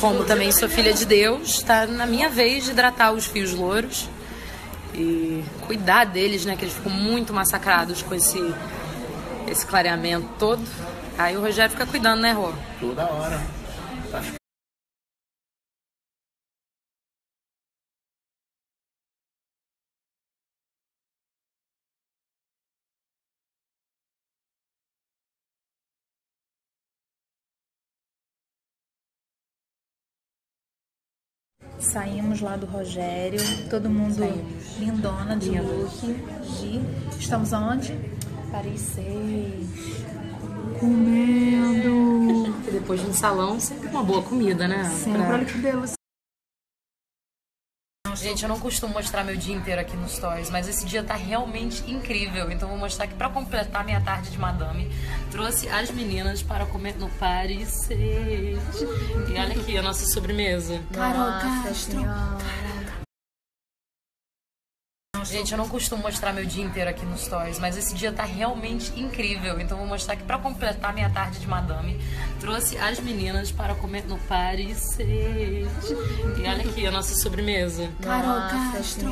Como também sou filha de Deus, está na minha vez de hidratar os fios louros e cuidar deles, né? Que eles ficam muito massacrados com esse, esse clareamento todo. Aí o Rogério fica cuidando, né, Rô? Toda hora. Saímos lá do Rogério, todo mundo Saímos. lindona de Linda. look. Gi. Estamos aonde? Paris 6. Comendo. E depois de um salão, sempre uma boa comida, né? Sempre, Pra- olha que delícia. Gente, eu não costumo mostrar meu dia inteiro aqui nos stories, mas esse dia tá realmente incrível. Então vou mostrar que pra completar minha tarde de madame, trouxe as meninas para comer no Paris 6. Aqui a nossa sobremesa. Carol Castro. Gente, eu não costumo mostrar meu dia inteiro aqui nos stories, mas esse dia tá realmente incrível. Então vou mostrar que pra completar minha tarde de madame, trouxe as meninas para comer no Paris 6. E olha aqui a nossa sobremesa. Carol Castro.